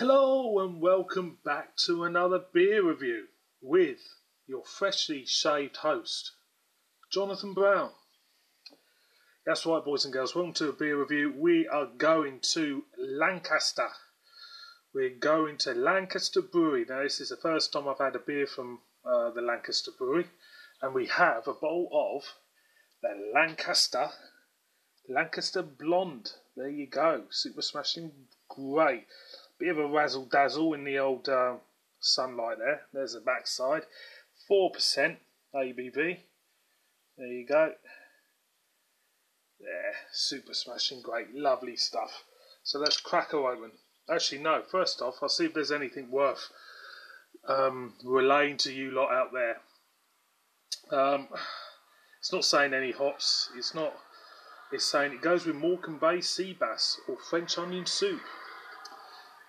Hello and welcome back to another beer review with your freshly shaved host, Jonathan Brown. That's right, boys and girls, welcome to a beer review. We are going to Lancaster. We're going to Lancaster Brewery. Now, this is the first time I've had a beer from uh, the Lancaster Brewery, and we have a bowl of the Lancaster Lancaster Blonde. There you go, super smashing, great. Bit of a razzle dazzle in the old uh, sunlight there. There's the backside. 4% ABV. There you go. There, super smashing great. Lovely stuff. So let's crack her open. Actually, no, first off, I'll see if there's anything worth um, relaying to you lot out there. Um, it's not saying any hops. It's not. It's saying it goes with Morecambe Bay sea bass or French onion soup.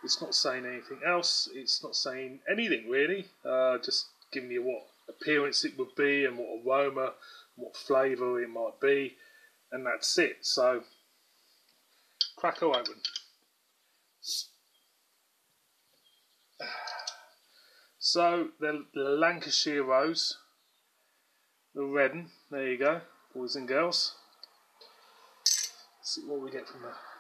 It's not saying anything else. It's not saying anything really. Uh, just giving you what appearance it would be and what aroma, what flavour it might be, and that's it. So, crack her open. So the, the Lancashire Rose, the red There you go, boys and girls. Let's see what we get from there.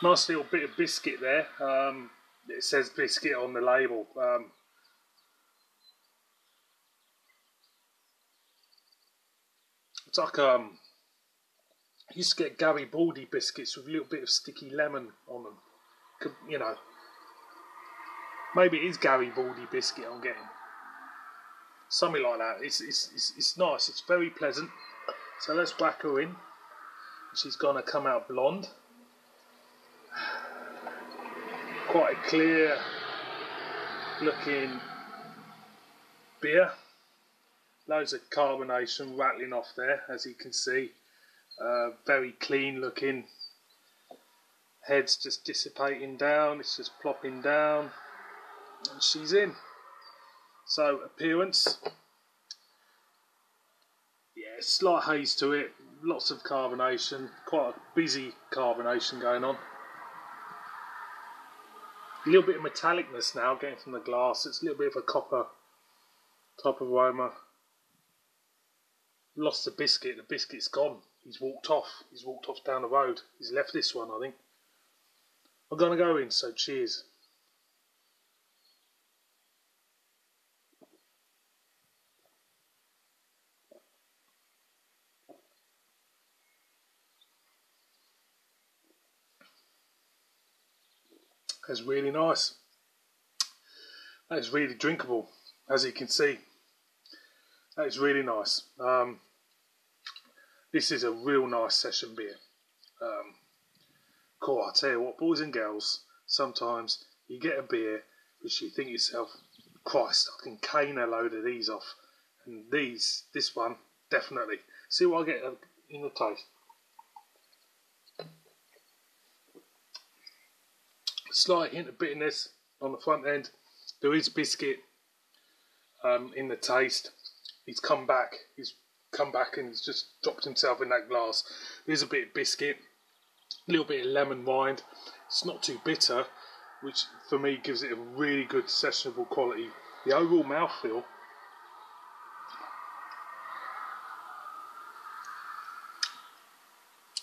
Nice little bit of biscuit there. Um, it says biscuit on the label. Um, it's like um, I used to get Garibaldi biscuits with a little bit of sticky lemon on them. You know, maybe it is Garibaldi biscuit I'm getting. Something like that. It's, it's, it's, it's nice. It's very pleasant. So let's whack her in. She's gonna come out blonde quite a clear looking beer. Loads of carbonation rattling off there, as you can see. Uh, very clean looking. Head's just dissipating down, it's just plopping down, and she's in. So, appearance. Yeah, slight haze to it, lots of carbonation, quite a busy carbonation going on. A little bit of metallicness now getting from the glass. It's a little bit of a copper type of aroma. Lost the biscuit. The biscuit's gone. He's walked off. He's walked off down the road. He's left this one, I think. I'm going to go in, so cheers. That's really nice. That is really drinkable, as you can see. That is really nice. Um, this is a real nice session beer. Um, cool, I tell you what, boys and girls, sometimes you get a beer which you think yourself, Christ, I can cane a load of these off. And these, this one, definitely. See what I get in the taste. Slight hint of bitterness on the front end. There is biscuit um, in the taste. He's come back. He's come back and he's just dropped himself in that glass. There's a bit of biscuit, a little bit of lemon rind. It's not too bitter, which for me gives it a really good sessionable quality. The overall mouthfeel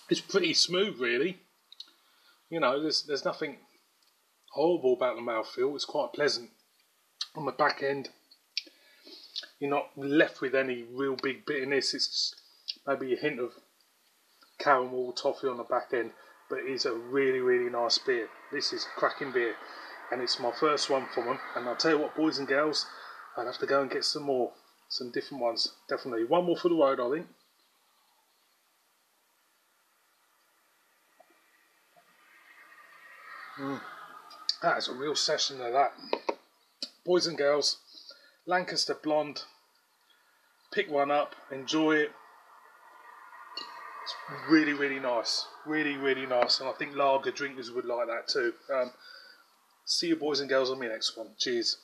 it's pretty smooth, really. You know, there's there's nothing horrible about the mouthfeel. It's quite pleasant. On the back end, you're not left with any real big bitterness. It's maybe a hint of caramel toffee on the back end, but it is a really, really nice beer. This is cracking beer, and it's my first one from them. And I'll tell you what, boys and girls, I'd have to go and get some more, some different ones. Definitely one more for the road, I think. That is a real session of that. Boys and girls, Lancaster Blonde. Pick one up, enjoy it. It's really, really nice. Really, really nice. And I think lager drinkers would like that too. Um, see you, boys and girls, on my next one. Cheers.